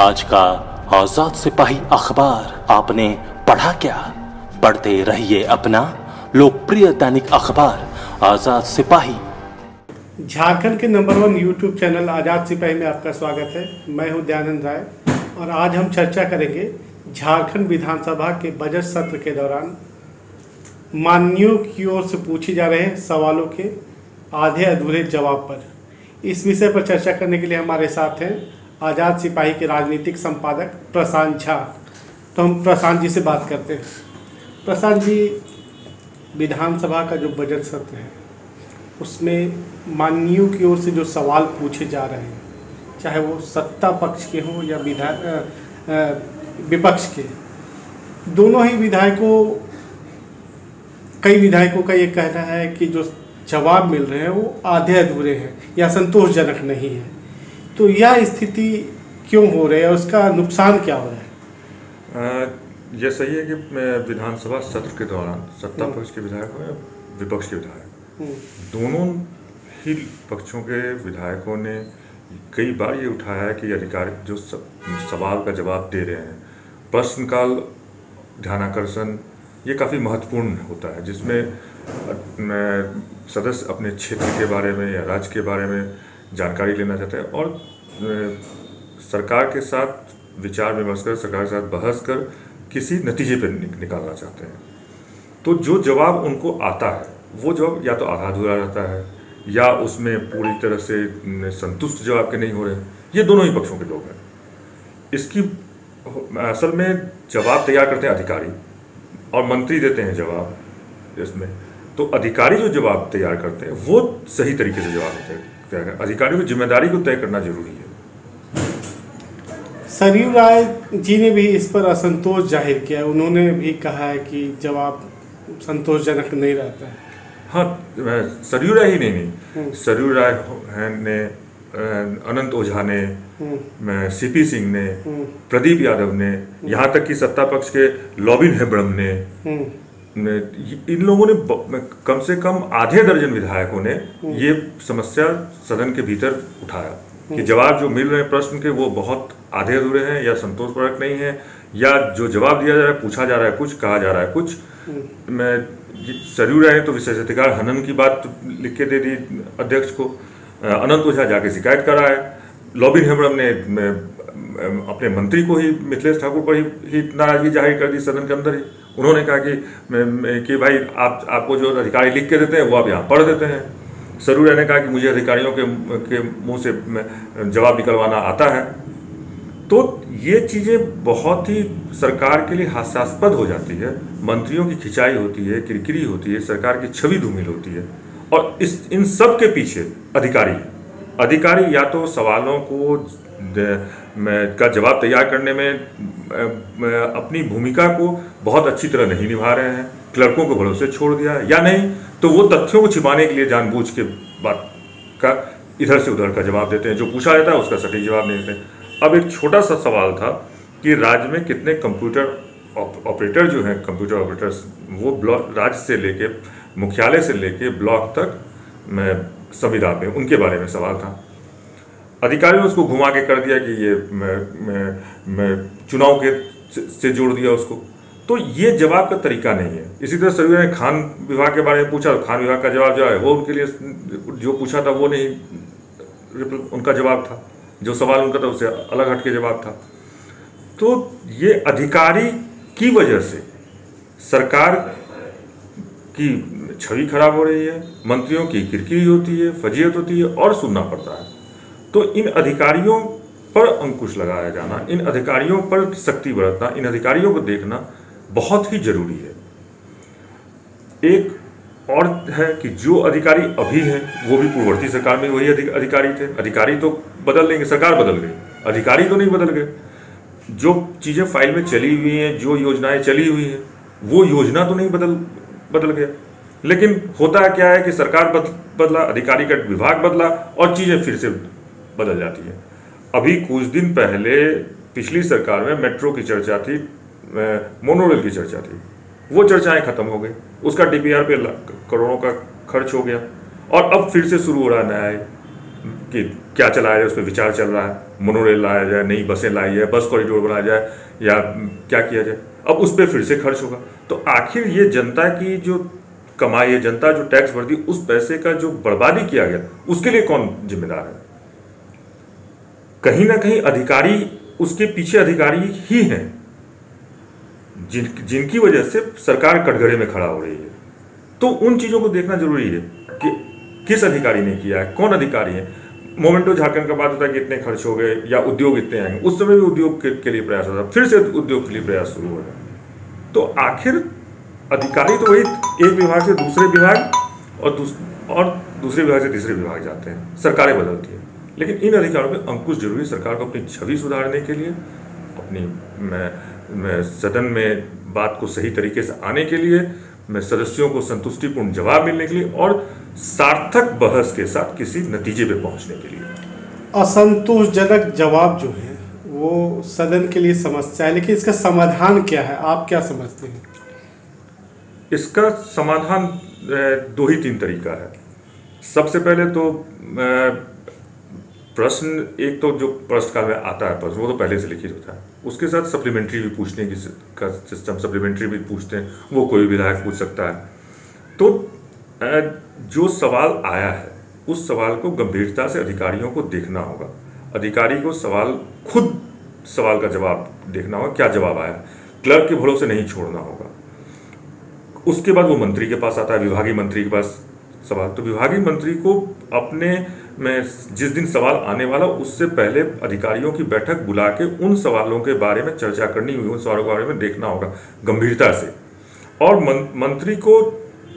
आज का आज़ाद सिपाही अखबार आपने पढ़ा क्या? पढ़ते रहिए अपना लोकप्रिय दैनिक अखबार, आज़ाद सिपाही। झारखंड के number one YouTube channel Azad Sipahi में आपका स्वागत है। मैं हूँ दयानंद राय और आज हम चर्चा करेंगे झारखंड विधानसभा के बजट सत्र के दौरान। मान्यों की ओर से पूछे जा रहे सवालों के आधे अधूरे जवाब पर। इस विषय पर चर्चा करने के लिए हमारे साथ हैं आज़ाद सिपाही के राजनीतिक संपादक प्रशांत झा। तो हम प्रशांत जी से बात करते हैं। प्रशांत जी, विधानसभा का जो बजट सत्र है, उसमें माननीयों की ओर से जो सवाल पूछे जा रहे हैं, चाहे वो सत्ता पक्ष के हों या विधायक विपक्ष के, दोनों ही विधायकों, कई विधायकों का ये कहना है कि जो जवाब मिल रहे हैं वो आधे अधूरे हैं या संतोषजनक नहीं है। तो यह स्थिति क्यों हो रही है? उसका नुकसान क्या हो रहा है? यह सही है कि विधानसभा सत्र के दौरान सत्ता पक्ष के विधायक हो या विपक्ष के विधायक? दोनों ही पक्षों के विधायकों ने कई बार ये उठाया है कि अधिकारी जो सवाल का जवाब दे रहे हैं। प्रश्नकाल ध्यानाकर्षण ये काफ़ी महत्वपूर्ण होता है जिसमें सदस्य अपने क्षेत्र के बारे में या राज्य के बारे में जानकारी लेना चाहते हैं और सरकार के साथ विचार विमर्श कर, सरकार के साथ बहस कर, किसी नतीजे पर निकालना चाहते हैं। तो जो जवाब उनको आता है, वो जवाब या तो आधा अधूरा रहता है, या उसमें पूरी तरह से संतुष्ट जवाब के नहीं हो रहे ये दोनों ही पक्षों के लोग हैं। इसकी, असल में जवाब तैयार करते हैं अधिकारी और मंत्री देते हैं जवाब इसमें। तो अधिकारी जो जवाब तैयार करते हैं, वो सही तरीके से जवाब अधिकारियों की ज़िम्मेदारी को तय करना ज़रूरी है सरयू राय जी ने भी इस पर असंतोष ज़ाहिर किया उन्होंने भी कहा है कि जवाब संतोषजनक नहीं रहता है हाँ सरयू राय ही नहीं नहीं हम्म। सरयू राय ने अनंत ओझा ने हम्म। सीपी सिंह ने हम्म। प्रदीप यादव ने यहाँ तक कि सत्ता पक्ष के लॉबिन हेब्रम ने इन लोगों ने कम से कम आधे दर्जन विधायकों ने ये समस्या सदन के भीतर उठाया कि जवाब जो मिल रहे हैं प्रश्न के वो बहुत आधे अधूरे हैं या संतोषपूर्वक नहीं है या जो जवाब दिया जा रहा है पूछा जा रहा है कुछ कहा जा रहा है कुछ। मैं सरयू रहे तो विशेषाधिकार हनन की बात लिख के दे दी अध्यक्ष को। अनंत ओझा जाके शिकायत करा है लॉबिन हेम्ब्रम ने अपने मंत्री को ही मिथिलेश ठाकुर पर ही, ही नाराज़गी ज़ाहिर कर दी सदन के अंदर ही। उन्होंने कहा कि कि भाई आप, आपको जो अधिकारी लिख के देते हैं, वो आप यहाँ पढ़ देते हैं। सरूर ने कहा कि मुझे अधिकारियों के के मुँह से जवाब निकलवाना आता है। तो ये चीज़ें बहुत ही सरकार के लिए हास्यास्पद हो जाती है। मंत्रियों की खिंचाई होती है, किरकिरी होती है, सरकार की छवि धूमिल होती है। और इस, इन सब के पीछे अधिकारी अधिकारी या तो सवालों को का जवाब तैयार करने में अपनी भूमिका को बहुत अच्छी तरह नहीं निभा रहे हैं, क्लर्कों को भरोसे छोड़ दिया या नहीं तो वो तथ्यों को छिपाने के लिए जानबूझ के बात का इधर से उधर का जवाब देते हैं, जो पूछा जाता है उसका सटीक जवाब नहीं देते अब एक छोटा सा सवाल था कि राज्य में कितने कंप्यूटर ऑपरेटर जो हैं, कंप्यूटर ऑपरेटर्स, वो ब्लॉक, राज्य से लेके मुख्यालय से लेके ब्लॉक तक, मैं संविदा पे उनके बारे में सवाल था। अधिकारियों ने उसको घुमा के कर दिया कि ये मैं, मैं, मैं चुनाव के से जोड़ दिया उसको। तो ये जवाब का तरीका नहीं है। इसी तरह सभी ने खान विभाग के बारे में पूछा तो खान विभाग का जवाब जो है वो उनके लिए जो पूछा था वो नहीं उनका जवाब था। जो सवाल उनका था उससे अलग हट के जवाब था। तो ये अधिकारी की वजह से सरकार की छवि खराब हो रही है मंत्रियों की किरकिरी होती है फजीयत होती है और सुनना पड़ता है। तो इन अधिकारियों पर अंकुश लगाया जाना, इन अधिकारियों पर शक्ति बरतना, इन अधिकारियों को देखना बहुत ही ज़रूरी है। एक और है कि जो अधिकारी अभी हैं, वो भी पूर्ववर्ती सरकार में वही अधिकारी थे। अधिकारी तो बदल लेंगे सरकार बदल गई। अधिकारी तो नहीं बदल गए। जो चीज़ें फ़ाइल में चली हुई हैं, जो योजनाएँ चली हुई हैं, वो योजना तो नहीं बदल बदल गया। लेकिन होता क्या है कि सरकार बदला, अधिकारी का विभाग बदला और चीज़ें फिर से बदल जाती है। अभी कुछ दिन पहले पिछली सरकार में मेट्रो की चर्चा थी मोनोरेल की चर्चा थी। वो चर्चाएँ खत्म हो गई। उसका डीपीआर पे करोड़ों का खर्च हो गया। और अब फिर से शुरू हो रहा है नया कि क्या चलाया जाए उस पर विचार चल रहा है। मोनोरेल लाया जाए, नई बसें लाई जाए, बस कॉरिडोर बनाया जाए, या क्या किया जाए। अब उस पर फिर से खर्च होगा। तो आखिर ये जनता की जो कमाई है, जनता जो टैक्स भरती उस पैसे का जो बर्बादी किया गया, उसके लिए कौन जिम्मेदार है? कहीं ना कहीं अधिकारी उसके पीछे अधिकारी ही हैं जिन जिनकी वजह से सरकार कटघरे में खड़ा हो रही है। तो उन चीज़ों को देखना ज़रूरी है कि किस अधिकारी ने किया है कौन अधिकारी है। मोमेंटो झारखंड का बात होता है कि इतने खर्च हो गए या उद्योग इतने आएँगे उस समय भी उद्योग के, के लिए प्रयास होता फिर से उद्योग के लिए प्रयास शुरू हो रहा तो आखिर अधिकारी तो वही एक विभाग से दूसरे विभाग और दूस, और दूसरे विभाग से तीसरे विभाग जाते हैं। सरकारें बदलती है। लेकिन इन अधिकारों में अंकुश ज़रूरी सरकार को अपनी छवि सुधारने के लिए अपनी मैं, मैं सदन में बात को सही तरीके से आने के लिए मैं सदस्यों को संतुष्टिपूर्ण जवाब मिलने के लिए और सार्थक बहस के साथ किसी नतीजे पे पहुँचने के लिए। असंतोषजनक जवाब जो है वो सदन के लिए समस्या है लेकिन इसका समाधान क्या है? आप क्या समझते हैं? इसका समाधान दो ही तीन तरीका है। सबसे पहले तो प्रश्न एक तो जो प्रश्न काल में आता है प्रश्न, वो तो पहले से लिखित होता है। उसके साथ सप्लीमेंट्री भी पूछने की का सिस्टम सप्लीमेंट्री भी पूछते हैं, वो कोई विधायक पूछ सकता है। तो जो सवाल आया है, उस सवाल को गंभीरता से अधिकारियों को देखना होगा। अधिकारी को सवाल, खुद सवाल का जवाब देखना होगा, क्या जवाब आया क्लर्क के भरोसे नहीं छोड़ना होगा। उसके बाद वो मंत्री के पास आता है, विभागीय मंत्री के पास सवाल। तो विभागीय मंत्री को अपने में जिस दिन सवाल आने वाला उससे पहले अधिकारियों की बैठक बुला के उन सवालों के बारे में चर्चा करनी हुई उन सवालों के बारे में देखना होगा गंभीरता से। और मन, मंत्री को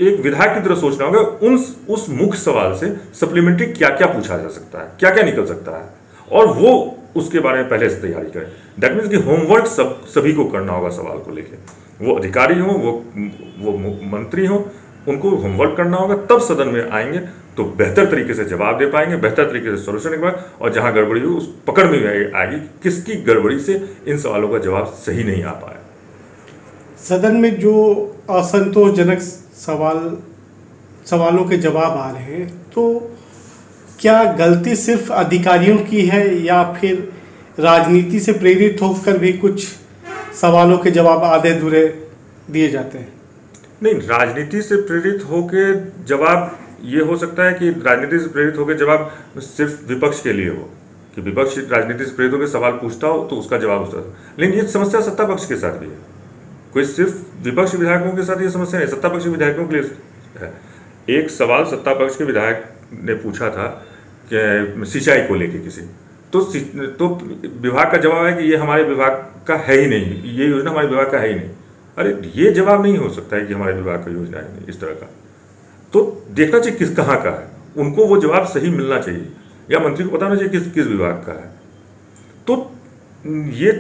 एक विधायक की तरह सोचना होगा उन उस मुख्य सवाल से सप्लीमेंट्री क्या क्या पूछा जा सकता है क्या क्या निकल सकता है और वो उसके बारे में पहले से तैयारी करें। दैट मीन्स कि होमवर्क सब सभी को करना होगा सवाल को लेकर वो अधिकारी हो वो वो मंत्री हों उनको होमवर्क करना होगा तब सदन में आएँगे तो बेहतर तरीके से जवाब दे पाएँगे बेहतर तरीके से सोल्यूशन निकल और जहाँ गड़बड़ी हो उस पकड़ में आएगी किसकी गड़बड़ी से इन सवालों का जवाब सही नहीं आ पाया। सदन में जो असंतोषजनक सवाल सवालों के जवाब आ रहे हैं तो क्या गलती सिर्फ़ अधिकारियों की है या फिर राजनीति से प्रेरित होकर भी कुछ सवालों के जवाब आधे अधूरे दिए जाते हैं? नहीं राजनीति से प्रेरित होकर जवाब ये हो सकता है कि राजनीति से प्रेरित होकर जवाब सिर्फ़ विपक्ष के लिए हो। कि विपक्ष राजनीति से प्रेरित होकर सवाल पूछता हो तो उसका जवाब उसका लेकिन ये समस्या सत्ता पक्ष के साथ भी है। कोई सिर्फ़ विपक्ष विधायकों के साथ ये समस्या नहीं सत्ता पक्ष विधायकों के लिए है। एक सवाल सत्ता पक्ष के विधायक ने पूछा था सिंचाई को लेके किसी। तो तो विभाग का जवाब है कि ये हमारे विभाग का है ही नहीं, ये योजना हमारे विभाग का है ही नहीं। अरे, ये जवाब नहीं हो सकता है कि हमारे विभाग का योजना है नहीं इस तरह का। तो देखना चाहिए किस कहाँ का है। उनको वो जवाब सही मिलना चाहिए। या मंत्री को बताना चाहिए किस किस विभाग का है। तो ये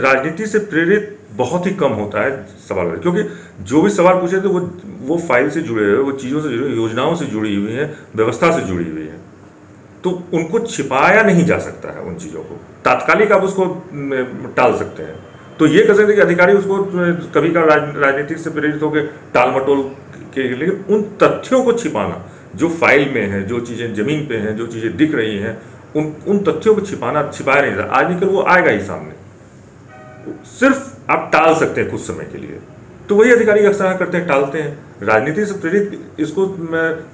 राजनीति से प्रेरित बहुत ही कम होता है सवाल क्योंकि जो भी सवाल पूछे थे, वो वो फ़ाइल से जुड़े हुए, वो चीज़ों से जुड़े, योजनाओं से जुड़ी हुई हैं, व्यवस्था से जुड़ी हुई है। तो उनको छिपाया नहीं जा सकता है उन चीज़ों को। तात्कालिक आप उसको टाल सकते हैं। तो ये कह सकते कि अधिकारी उसको कभी का राजनीतिक से प्रेरित होकर टाल मटोल के लेकिन उन तथ्यों को छिपाना जो फ़ाइल में है जो चीज़ें ज़मीन पे हैं जो चीज़ें दिख रही हैं उन उन तथ्यों को छिपाना छिपाया नहीं जाता आज निकल वो आएगा ही सामने। सिर्फ़ आप टाल सकते हैं कुछ समय के लिए। तो वही अधिकारी अक्सर करते हैं टालते हैं। राजनीति से प्रेरित इसको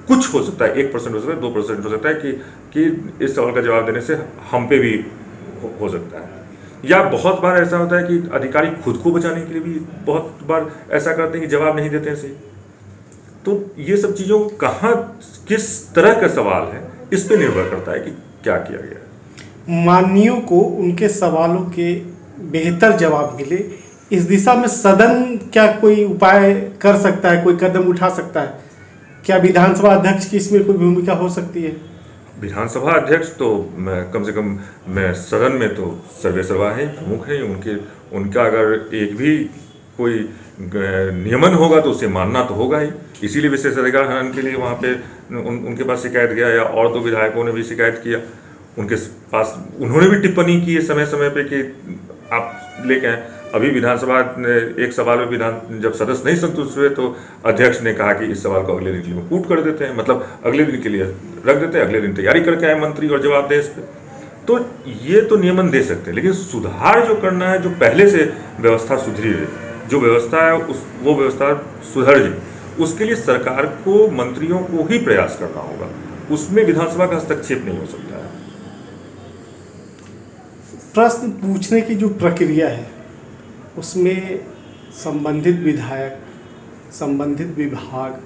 कुछ हो सकता है एक परसेंट हो सकता है दो परसेंट हो सकता है कि कि इस सवाल का जवाब देने से हम पे भी हो, हो सकता है। या बहुत बार ऐसा होता है कि अधिकारी खुद को बचाने के लिए भी बहुत बार ऐसा करते हैं कि जवाब नहीं देते हैं सही। तो ये सब चीज़ों को कहाँ किस तरह का सवाल है इस पर निर्भर करता है कि क्या किया गया माननीयों को उनके सवालों के बेहतर जवाब मिले इस दिशा में सदन क्या कोई उपाय कर सकता है कोई कदम उठा सकता है? क्या विधानसभा अध्यक्ष की इसमें कोई भूमिका हो सकती है? विधानसभा अध्यक्ष तो मैं कम से कम मैं सदन में तो सर्वे सर्वा है प्रमुख हैं उनके उनका अगर एक भी कोई नियमन होगा तो उसे मानना तो होगा ही। इसीलिए विशेष अधिकार हनन के लिए वहाँ पे उन, उनके पास शिकायत गया या और दो विधायकों ने भी शिकायत किया। उनके पास उन्होंने भी टिप्पणी की है समय समय पे कि आप लेके आए। अभी विधानसभा ने एक सवाल में विधान जब सदस्य नहीं संतुष्ट हुए तो अध्यक्ष ने कहा कि इस सवाल को अगले दिन के लिए कूट कर देते हैं। मतलब अगले दिन के लिए रख देते हैं अगले दिन तैयारी करके आए मंत्री और जवाब दे इस पर तो ये तो नियमन दे सकते हैं लेकिन सुधार जो करना है जो पहले से व्यवस्था सुधरी है जो व्यवस्था है, उस, वो व्यवस्था सुधर जाए। उसके लिए सरकार को, मंत्रियों को ही प्रयास करना होगा। उसमें विधानसभा का हस्तक्षेप नहीं हो सकता है। प्रश्न पूछने की जो प्रक्रिया है, उसमें संबंधित विधायक, संबंधित विभाग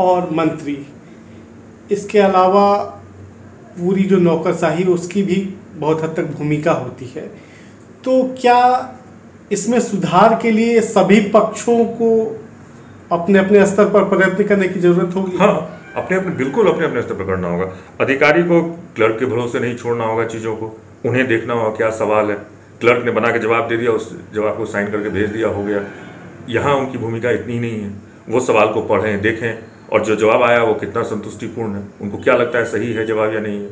और मंत्री, इसके अलावा पूरी जो नौकरशाही उसकी भी बहुत हद तक भूमिका होती है। तो क्या इसमें सुधार के लिए सभी पक्षों को अपने अपने स्तर पर प्रयत्न करने की ज़रूरत होगी। हाँ अपने अपने, बिल्कुल अपने अपने स्तर पर करना होगा। अधिकारी को, क्लर्क के भरोसे नहीं छोड़ना होगा चीज़ों को। उन्हें देखना होगा क्या सवाल है। क्लर्क ने बना के जवाब दे दिया, उस जवाब को साइन करके भेज दिया, हो गया। यहाँ उनकी भूमिका इतनी नहीं है। वो सवाल को पढ़ें, देखें, और जो जवाब आया वो कितना संतुष्टिपूर्ण है। उनको क्या लगता है, सही है जवाब या नहीं है।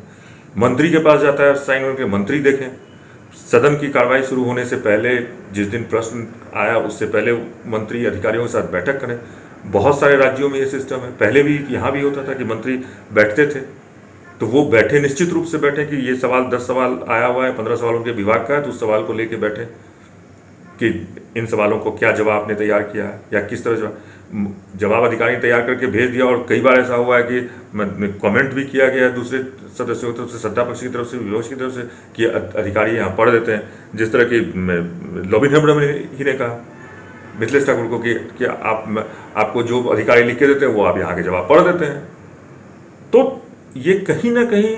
मंत्री के पास जाता है, साइन करके मंत्री देखें। सदन की कार्रवाई शुरू होने से पहले, जिस दिन प्रश्न आया, उससे पहले मंत्री अधिकारियों के साथ बैठक करें। बहुत सारे राज्यों में ये सिस्टम है। पहले भी यहाँ भी होता था कि मंत्री बैठते थे। तो वो बैठे, निश्चित रूप से बैठे कि ये सवाल, दस सवाल आया हुआ है, पंद्रह सवाल उनके विभाग का है तो उस सवाल को लेके बैठे। कि इन सवालों को क्या जवाब आपने तैयार किया है या किस तरह जवाब जवाब अधिकारी तैयार करके भेज दिया और कई बार ऐसा हुआ है कि कमेंट भी किया गया है दूसरे सदस्यों की तरफ़ से सत्ता पक्ष की तरफ़ से विपक्ष की तरफ़ से कि अधिकारी यहाँ पढ़ देते हैं। जिस तरह की लॉबिन हेमब्रम ही ने कहा मिथिलेश ठाकुर को कि, कि आप आपको जो अधिकारी लिख के देते हैं वो आप यहाँ के जवाब पढ़ देते हैं। तो ये कहीं ना कहीं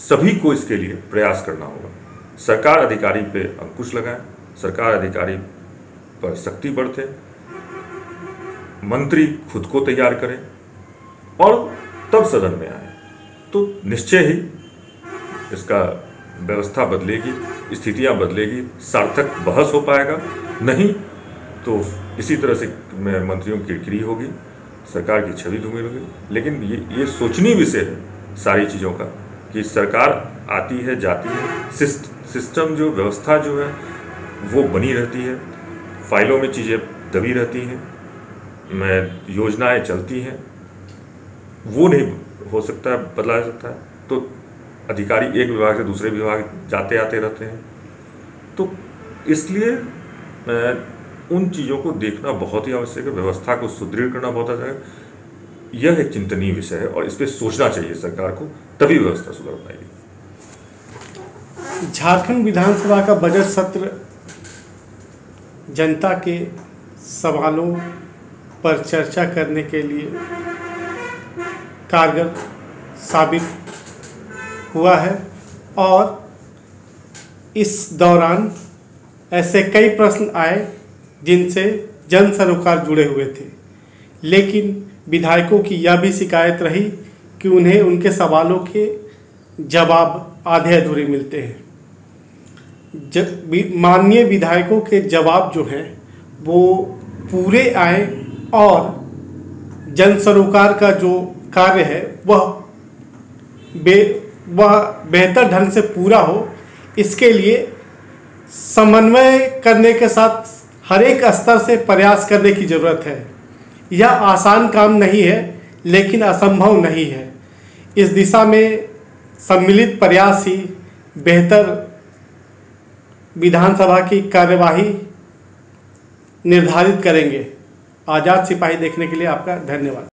सभी को इसके लिए प्रयास करना होगा। सरकार अधिकारी पे अंकुश लगाए, सरकार अधिकारी पर सख्ती बढ़ते, मंत्री खुद को तैयार करें और तब सदन में आए। तो निश्चय ही इसका व्यवस्था बदलेगी, स्थितियाँ बदलेगी, सार्थक बहस हो पाएगा। नहीं तो इसी तरह से मैं मंत्रियों की किरकिरी होगी, सरकार की छवि धूमिल होगी। लेकिन ये ये सोचनी विषय है सारी चीज़ों का कि सरकार आती है जाती है। सिस्ट, सिस्टम जो व्यवस्था जो है वो बनी रहती है। फाइलों में चीज़ें दबी रहती हैं। में योजनाएँ चलती हैं। वो नहीं हो सकता है बदला जा सकता। है तो अधिकारी एक विभाग से दूसरे विभाग जाते आते रहते हैं। तो इसलिए उन चीज़ों को देखना बहुत ही आवश्यक है। व्यवस्था को सुदृढ़ करना बहुत आवश्यक है। यह एक चिंतनीय विषय है और इस पर सोचना चाहिए सरकार को तभी व्यवस्था सुधर पाएगी। झारखंड विधानसभा का बजट सत्र जनता के सवालों पर चर्चा करने के लिए कारगर साबित हुआ है और इस दौरान ऐसे कई प्रश्न आए जिनसे जन सरोकार जुड़े हुए थे। लेकिन विधायकों की यह भी शिकायत रही कि उन्हें उनके सवालों के जवाब आधे अधूरे मिलते हैं। माननीय विधायकों के जवाब जो हैं, वो पूरे आए और जन सरोकार का जो कार्य है, वह बे, वह बेहतर ढंग से पूरा हो। इसके लिए समन्वय करने के साथ हर एक स्तर से प्रयास करने की ज़रूरत है। यह आसान काम नहीं है, लेकिन असंभव नहीं है। इस दिशा में सम्मिलित प्रयास ही बेहतर विधानसभा की कार्यवाही निर्धारित करेंगे। आज़ाद सिपाही देखने के लिए आपका धन्यवाद।